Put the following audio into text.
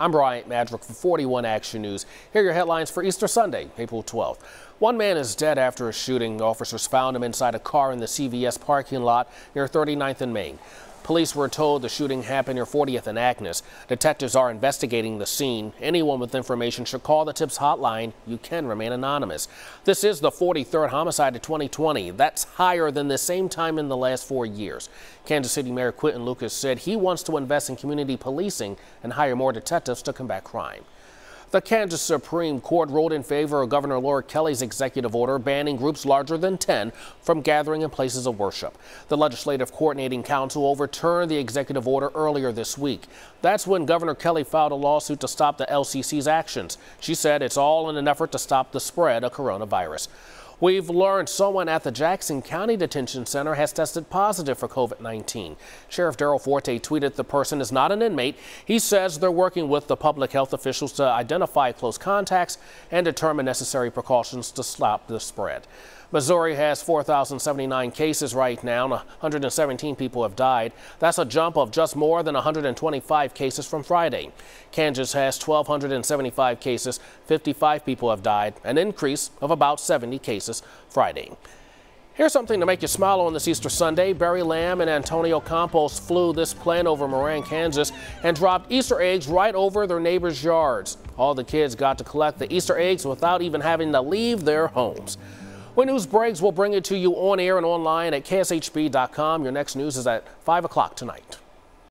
I'm Bryant Maddrick for 41 Action News. Here are your headlines for Easter Sunday, April 12th. One man is dead after a shooting. Officers found him inside a car in the CVS parking lot near 39th and Main. Police were told the shooting happened near 40th and Agnes. Detectives are investigating the scene. Anyone with information should call the TIPS hotline. You can remain anonymous. This is the 43rd homicide of 2020. That's higher than the same time in the last four years. Kansas City Mayor Quinton Lucas said he wants to invest in community policing and hire more detectives to combat crime. The Kansas Supreme Court ruled in favor of Governor Laura Kelly's executive order banning groups larger than 10 from gathering in places of worship. The Legislative Coordinating Council overturned the executive order earlier this week. That's when Governor Kelly filed a lawsuit to stop the LCC's actions. She said it's all in an effort to stop the spread of coronavirus. We've learned someone at the Jackson County Detention Center has tested positive for COVID-19. Sheriff Darryl Forté tweeted the person is not an inmate. He says they're working with the public health officials to identify close contacts and determine necessary precautions to stop the spread. Missouri has 4,079 cases right now. and 117 people have died. That's a jump of just more than 125 cases from Friday. Kansas has 1,275 cases. 55 people have died, an increase of about 70 cases Friday. Here's something to make you smile on this Easter Sunday. Barry Lamb and Antonio Campos flew this plane over Moran, Kansas, and dropped Easter eggs right over their neighbors' yards. All the kids got to collect the Easter eggs without even having to leave their homes. When news breaks, we'll bring it to you on air and online at kshb.com. Your next news is at 5 o'clock tonight.